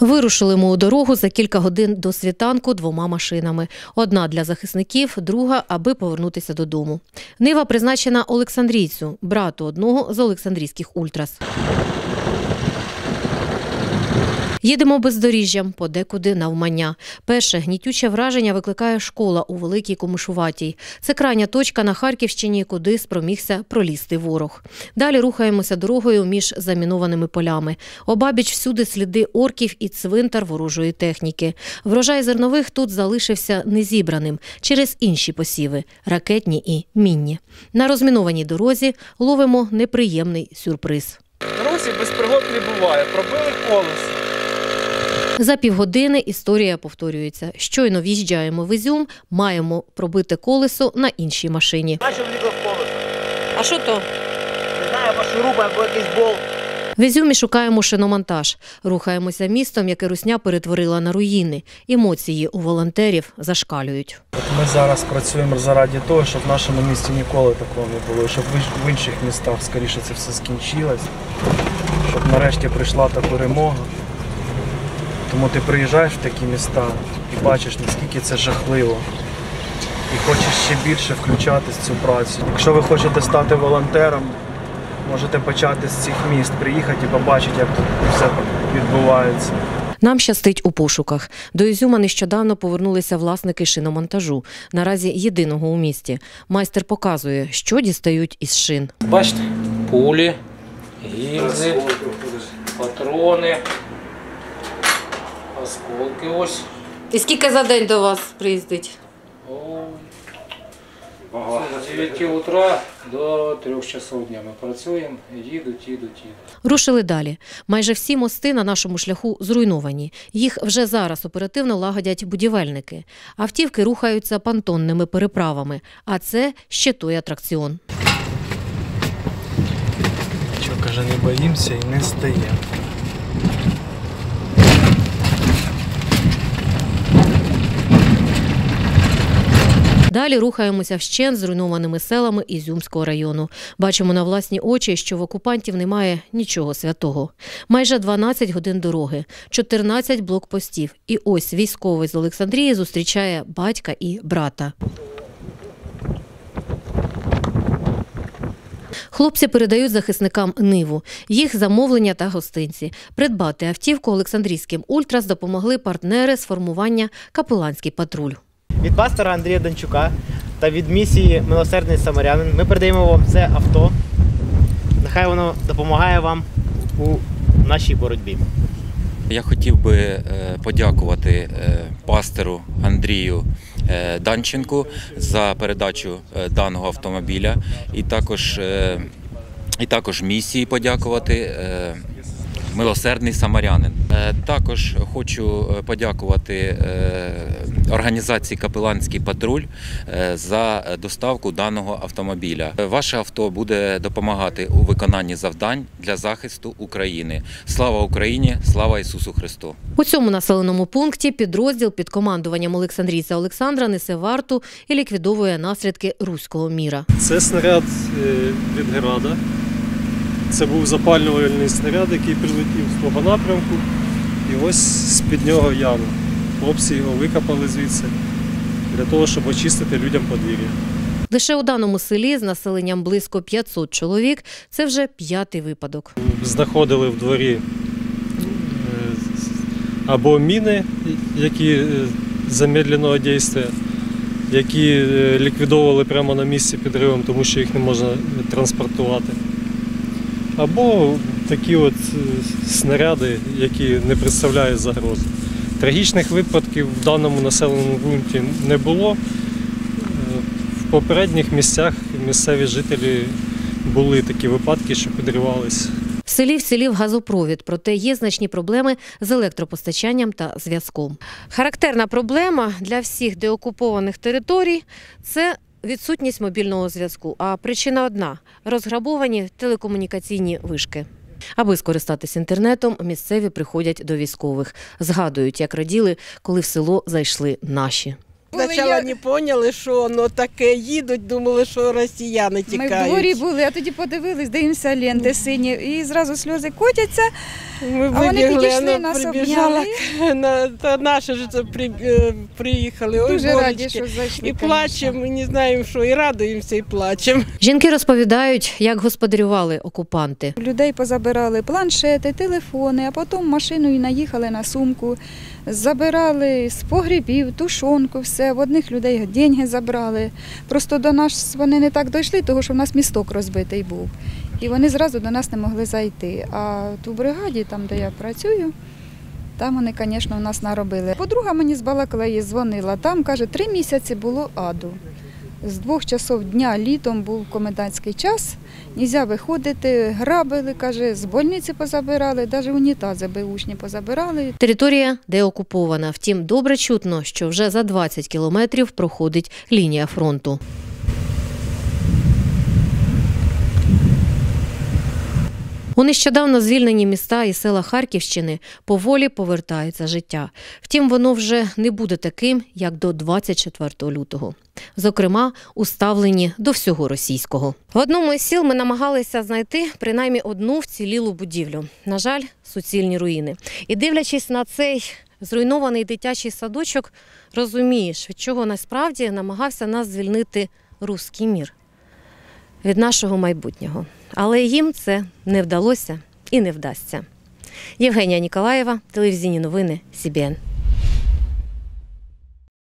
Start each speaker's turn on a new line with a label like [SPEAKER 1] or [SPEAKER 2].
[SPEAKER 1] Вирушили ми у дорогу за кілька годин до світанку двома машинами. Одна для захисників, друга, аби повернутися додому. Нива призначена Олександрійцю, брату одного з Олександрійських ультрас. Їдемо бездоріжжям, подекуди навмання. Перше гнітюче враження викликає школа у Великій Комишуватій. Це крайня точка на Харківщині, куди спромігся пролізти ворог. Далі рухаємося дорогою між замінованими полями. Обабіч всюди сліди орків і цвинтар ворожої техніки. Врожай зернових тут залишився незібраним через інші посіви ракетні і мінні. На розмінованій дорозі ловимо неприємний сюрприз.
[SPEAKER 2] Дорозі без пригод не буває. Пробили колесо.
[SPEAKER 1] За півгодини історія повторюється. Щойно в'їжджаємо в Ізюм, маємо пробити колесо на іншій машині.
[SPEAKER 3] Наче влізло в колесо.
[SPEAKER 1] А що то?
[SPEAKER 3] Не знаю, або шуруба, або якийсь болт.
[SPEAKER 1] В Ізюмі шукаємо шиномонтаж. Рухаємося містом, яке русня перетворила на руїни. Емоції у волонтерів зашкалюють.
[SPEAKER 2] От ми зараз працюємо заради того, щоб в нашому місті ніколи такого не було, щоб в інших містах скоріше це все скінчилось, щоб нарешті прийшла та перемога. Тому ти приїжджаєш в такі міста і бачиш, наскільки це жахливо. І хочеш ще більше включатись в цю працю. Якщо ви хочете стати волонтером, можете почати з цих міст, приїхати і побачити, як тут все відбувається.
[SPEAKER 1] Нам щастить у пошуках. До Ізюма нещодавно повернулися власники шиномонтажу. Наразі єдиного у місті. Майстер показує, що дістають із шин.
[SPEAKER 4] Бачите, пулі, гільзи, патрони, осколки ось.
[SPEAKER 1] І скільки за день до вас приїздить?
[SPEAKER 4] О, З 9 утра до 3 часов дня ми працюємо, їдуть, їдуть, їдуть.
[SPEAKER 1] Рушили далі. Майже всі мости на нашому шляху зруйновані. Їх вже зараз оперативно лагодять будівельники. Автівки рухаються понтонними переправами, а це ще той атракціон.
[SPEAKER 2] Каже, не боїмося і не стаємо.
[SPEAKER 1] Далі рухаємося вщент зруйнованими селами Ізюмського району. Бачимо на власні очі, що в окупантів немає нічого святого. Майже 12 годин дороги, 14 блокпостів. І ось військовий з Олександрії зустрічає батька і брата. Хлопці передають захисникам ниву, їх замовлення та гостинці. Придбати автівку Олександрійським ультрас допомогли партнери з формування Капеланський патруль.
[SPEAKER 3] Від пастора Андрія Дончука та від місії Милосердний Самарянин ми передаємо вам це авто. Нехай воно допомагає вам у нашій боротьбі.
[SPEAKER 5] Я хотів би е, подякувати е, пастору Андрію е, Данченку за передачу даного автомобіля, і також, і також місії подякувати. Милосердний самарянин. Е, Також хочу е, подякувати е, організації Капеланський патруль за доставку даного автомобіля. Ваше авто буде допомагати у виконанні завдань для захисту України. Слава Україні! Слава Ісусу Христу!
[SPEAKER 1] У цьому населеному пункті підрозділ під командуванням Олександрійця Олександра несе варту і ліквідовує наслідки руського міра.
[SPEAKER 6] Це снаряд від Града. Це був запалювальний снаряд, який прилетів з того напрямку. І ось з-під нього яма. Хлопці його викопали звідси для того, щоб очистити людям подвір'я.
[SPEAKER 1] Лише у даному селі з населенням близько 500 чоловік це вже п'ятий випадок.
[SPEAKER 6] Знаходили в дворі е, або міни, які е, замедленого дійства, які е, ліквідовували прямо на місці підривом, тому що їх не можна транспортувати. Або такі от е, снаряди, які не представляють загрози. Трагічних випадків в даному населеному пункті не було. Е, В попередніх місцях місцеві жителі були такі випадки, що підривалися.
[SPEAKER 1] В селі вцілів газопровід, проте є значні проблеми з електропостачанням та зв'язком. Характерна проблема для всіх деокупованих територій це відсутність мобільного зв'язку. А причина одна розграбовані телекомунікаційні вишки. Аби скористатись інтернетом, місцеві приходять до військових, згадують, як раділи, коли в село зайшли наші.
[SPEAKER 7] Були
[SPEAKER 8] Спочатку
[SPEAKER 7] я-
[SPEAKER 8] не поняли, що воно таке, їдуть, думали, що росіяни
[SPEAKER 7] Ми
[SPEAKER 8] тікають.
[SPEAKER 7] в дворі були, а тоді подивились, дивимося ленти сині, і зразу сльози котяться.
[SPEAKER 8] Ми
[SPEAKER 7] А вони підійшли,
[SPEAKER 8] вона
[SPEAKER 7] нас
[SPEAKER 8] прибіжала,
[SPEAKER 7] обняли.
[SPEAKER 8] на, та наші ж це при, е, приїхали, ой,
[SPEAKER 7] Дуже раді, що зайшли.
[SPEAKER 8] І плачемо, і не знаємо, що, і радуємося, і плачемо.
[SPEAKER 1] Жінки розповідають, як господарювали окупанти.
[SPEAKER 7] Людей позабирали планшети, телефони, а потім машиною наїхали на сумку, забирали з погрібів, тушонку, все. В одних людей деньги забрали. Просто до нас вони не так дійшли, тому що в нас місток розбитий був. І вони зразу до нас не могли зайти. А ту бригаді, там, де я працюю, там вони, звісно, в нас наробили. Подруга мені з Балаклеї дзвонила, там, каже, три місяці було аду. З двох часов дня літом був комендантський час, нельзя виходити, грабили, каже, з больниці позабирали, навіть унітази беушні позабирали.
[SPEAKER 1] Територія деокупована. Втім, добре чутно, що вже за 20 кілометрів проходить лінія фронту. У нещодавно звільнені міста і села Харківщини поволі повертається життя. Втім, воно вже не буде таким, як до 24 лютого. Зокрема, у ставленні до всього російського. В одному із сіл ми намагалися знайти принаймні одну вцілілу будівлю. На жаль, суцільні руїни. І дивлячись на цей зруйнований дитячий садочок, розумієш, від чого насправді намагався нас звільнити руський мір від нашого майбутнього. Але їм це не вдалося і не вдасться. Євгенія Ніколаєва, телевізійні новини СІБІН.